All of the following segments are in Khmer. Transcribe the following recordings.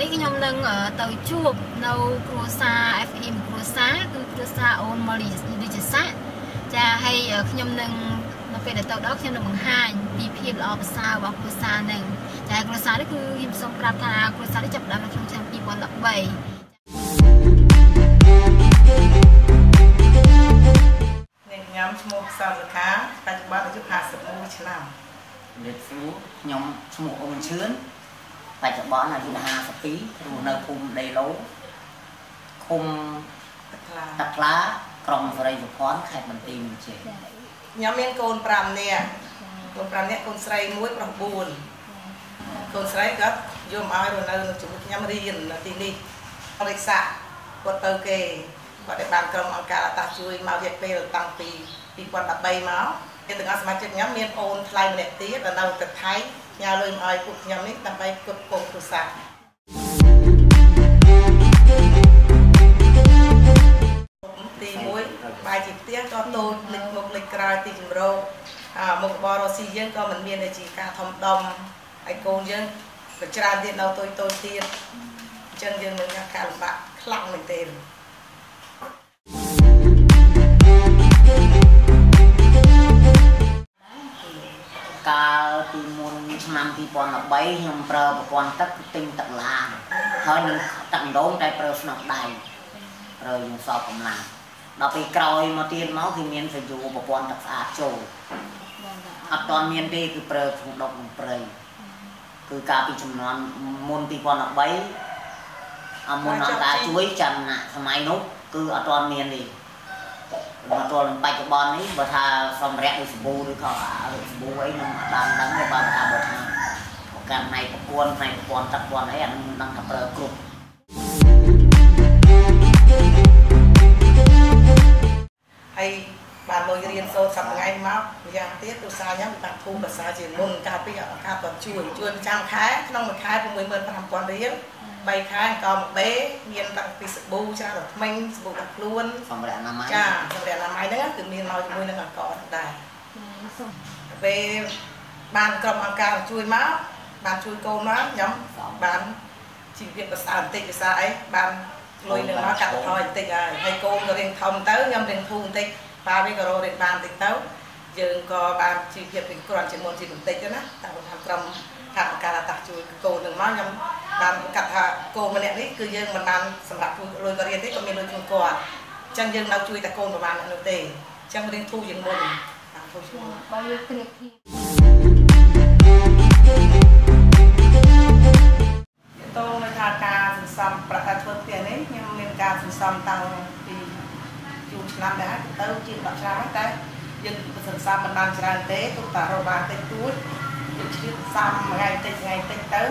នេះខ្ញុំនឹងទៅជួបនៅគ្រួសារ FM គ្រួសារគឺគ្រួសារអូនម៉ូលីឌីជសាចាហើយខ្ញុំនឹងនៅពេលដែលទៅដល់ខ្ញុំនឹងបង្ហាញពីភាពល្អប្រសើររបស់គ្រួសារនឹងចាគ្រួសារនេះគឺខ្ញុំសូមប្រាប់ថាគ្រួសារនេះចាប់ផ្ដើមនៅក្នុងឆ្នាំ2013ខ្ញុំឈ្មោះសាលកាបច្ចុប្បន្នអាយុ51ឆ្នាំជំរាបសួរខ្ញុំឈ្មោះអូនឈឿន បច្ចុប្បន្នអាយុ52រស់នៅភូមិដីឡូឃុំតាក្លាក្រុងសរីសុភ័ណ្ឌខេត្តបន្ទាយមានជ័យខ្ញុំមានកូន5នាក់កូន5នាក់កូនស្រី1ប្រុស4កូនស្រីគាត់យកមកឲ្យរស់នៅជាមួយខ្ញុំរៀននៅទីនេះរិក្សាគាត់ទៅគេគាត់ได้បានក្រុមអង្គការអត្តជួយមករយៈពេលតាំងពី2013មក គេទាំងអស់សមាជិកខ្ញុំមានអូនថ្លៃម្នាក់ទៀតដែលនៅទឹកថៃញ៉ាលុយមកឲ្យពួកខ្ញុំនេះដើម្បីគប់គប់គ្រួសារទី1បាយជាផ្ទះក៏តូចលិចមុខលិចក្រោយទីជំរកអាមុខបរស៊ីយើងក៏មិនមានតែជាការធំដុំហើយកូនយើងក៏ច្រើនទៀតនៅតូចតូចទៀតអញ្ចឹងយើងនឹងការលំបាកខ្លាំងមែនទែ 2013ខ្ញុំប្រើប្រព័ន្ធទឹកទិញទឹកឡានហើយនឹងទឹកដងតែប្រើស្នប់ដៃប្រើយើងសពកម្លាំងដល់ពេលក្រោយមកទៀតមកគឺមានសយោប្រព័ន្ធទឹកស្អាតចូលអត់ទាន់មានទេគឺប្រើក្នុងដុកនឹងព្រៃគឺកាលពីចំនួនមុន2013អមុនអន្តរជួយចំណាក់សម័យនោះគឺអត់ទាន់មានទេមកទល់នឹងបច្ចុប្បន្ននេះបើថាសម្រាប់ដូចសាប៊ូឬក៏សាប៊ូអីខ្ញុំអត់បានដឹងទេបើថាបើថា កម្មផ្នែកប្រព័ន្ធផ្នែកប្រព័ន្ធទឹកប្រព័ន្ធអីអានឹងមិនដឹងថាប្រើគ្រប់ហើយបានមករៀនសូត្រសប្តាហ៍ថ្ងៃមកម្យ៉ាងទៀតឧស្សាហ៍ខ្ញុំបានភូមិភាសាជាមុនកាលពីឱកាសគាត់ជួយជួយប្រចាំខែក្នុងមួយខែ65000រៀល3ខែអង្គមកបេមានតាំងពីសាប៊ូច្រើនដល់ថ្មិញសាប៊ូដាក់ខ្លួនសម្រាប់អនាម័យចាសម្រាប់អនាម័យហ្នឹងគឺមានមកជាមួយនឹងអង្គដែរពេលបានក្រុមអង្គការជួយមក បានជួយកូនមកខ្ញុំបានជីវិតប្រសើរបន្តិចភាសាអីបានលុយនឹងមកកាត់បន្ថយបន្តិចហើយហើយកូនក៏រៀងធំទៅខ្ញុំរៀងធូរបន្តិចប៉ាវិញក៏រករៀនបានបន្តិចទៅយើងក៏បានជីវិតពីគ្រាន់ជាមុនជាបន្តិចទៅណាតាមថាក្រុមខាងការតាជួយកូននឹងមកខ្ញុំបានកាត់ថាកូនម្នាក់នេះគឺយើងមិនបានសម្រាប់ជួយលុយក៏រៀនទេក៏មានលុយជូនគាត់អញ្ចឹងយើងនៅជួយតែកូនប្រហែលនោះទេអញ្ចឹងរៀនធូរជាងមុនតាមធូរជាងមុនបើយើងព្រៀបធៀ តងនៅថាការសន្សំប្រាក់ការធ្វើផ្ទះនេះខ្ញុំមានការសន្សំតាំងពីយូរឆ្នាំដែរទៅជាង10ឆ្នាំតែយើងសន្សំមិនបានច្រើនទេទុកតែរកបានតិចតួចយើងឆ្លៀតសំថ្ងៃតិចថ្ងៃតិចទៅ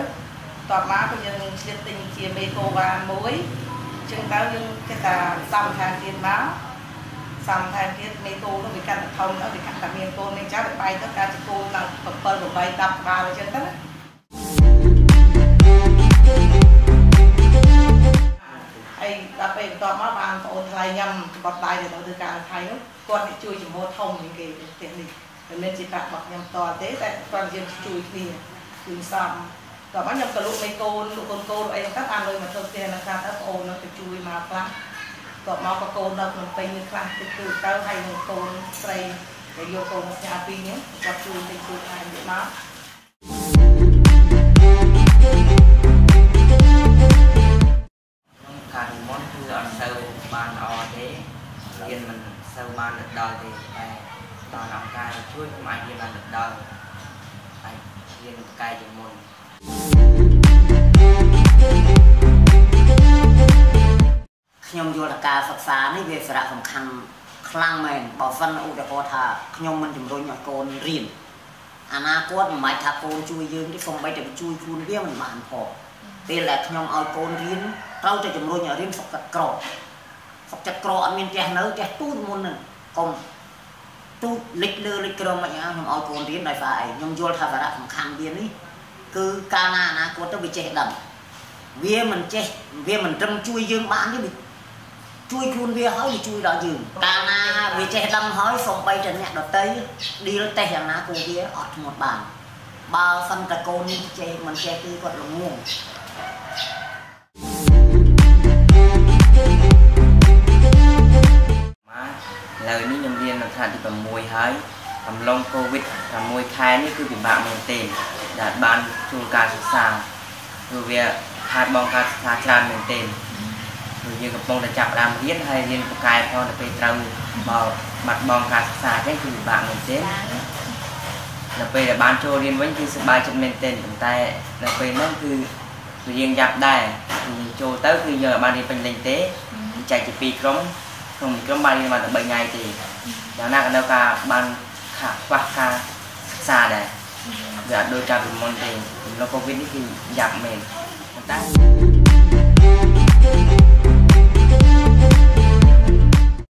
តបមកក៏យើងឆ្លៀតទិញជាមេកូវ៉ាមួយចឹងទៅយើងគេថាសំខាងទៀតមកសំខាងទៀតមេកូនោះវាកាន់តែធំទៅវាកាន់តែមានកូននេះចាំវាបែកទៅការជាគូដល់7 8 10ក្បាលអញ្ចឹងទៅណា ហើយដល់ពេលបន្ទាប់មកបានបងអូនថ្លៃញ៉ាំបត់ដៃទៅធ្វើការថៃនោះគាត់ជួយជំនួសធំជាងគេផ្ទះនេះមិនមែនជាប្រាក់របស់ខ្ញុំតទេតែគាត់យើងជួយគ្នាគឺសំក៏មកខ្ញុំក៏លក់មេកូនលក់កូនកូនអីហ្នឹងទៅបានលុយមកធ្វើផ្ទះហ្នឹងខ្លះទៅបងអូននឹងទៅជួយមកខ្លះក៏មកក៏កូននៅក្នុងពេញនេះខ្លះទៅគឺទៅហើយនឹងកូនស្រីដែលយកកូនមកផ្ញើពីនេះគាត់ជួយទៅជួយថែមទៀតមក ការជួយខ្ញុំអាចរៀនបានដល់អាចរៀនកាយជាមុនខ្ញុំយល់ថាការសិក្សានេះវាសារៈសំខាន់ខ្លាំងមែនបើសិនឧទាហរណ៍ថាខ្ញុំមិនជំរុញឲ្យកូនរៀនអនាគតមិនបាច់ថាកូនជួយយើងទេសូម្បីតែជួយខ្លួនវាមិនបានផងពេលដែលខ្ញុំឲ្យកូនរៀនត្រូវតែជំរុញឲ្យរៀនសុខចិត្តក្រសុខចិត្តក្រអត់មានផ្ទះនៅផ្ទះទូចមុនហ្នឹងកុំ ទូចលិចលើលិចក្រមិនអញ្ចឹងខ្ញុំឲ្យកូនរៀនដោយសារអីខ្ញុំយល់ថាសារៈសំខាន់វានេះគឺកាលណាអនាគតទៅវាចេះដឹងវាមិនចេះវាមិនត្រឹមជួយយើងបានទេវាជួយខ្លួនវាហើយវាជួយដល់យើងកាលណាវាចេះដឹងហើយសំបីតែអ្នកដតីឌីលតេះយ៉ាងណាគូវាអត់ធ្មត់បានបើសិនតែកូននេះចេះមិនចេះគឺគាត់ល្ងង អំឡុងកូវីដ6ខែនេះគឺពិបាកមែនទេដែលបានជួលការសិក្សាព្រោះវាខាតបងការសិក្សាច្រើនមែនទេព្រោះយើងកំពុងតែចាប់ផ្ដើមរៀនហើយរៀនពូកែផងទៅពេលត្រូវមកបាត់បង់ការសិក្សាអញ្ចឹងគឺពិបាកមែនទេនៅពេលដែលបានចូលរៀនវិញគឺសប្បាយចិត្តមែនទែនប៉ុន្តែនៅពេលហ្នឹងគឺរៀងយ៉ាប់ដែរគឺចូលទៅគឺយើងអាចបានរៀនពេញលេញទេចែកជាពីរក្រុម ក្រុមក្រុមបានរៀនបានតែ3ថ្ងៃទេយ៉ាងណាក៏នៅការបានខាខ្វះការសិក្សាដែរវាអត់ដូចកាលពីមុនទេលោកកូវីដនេះគឺយ៉ាប់មែនប៉ុន្តែ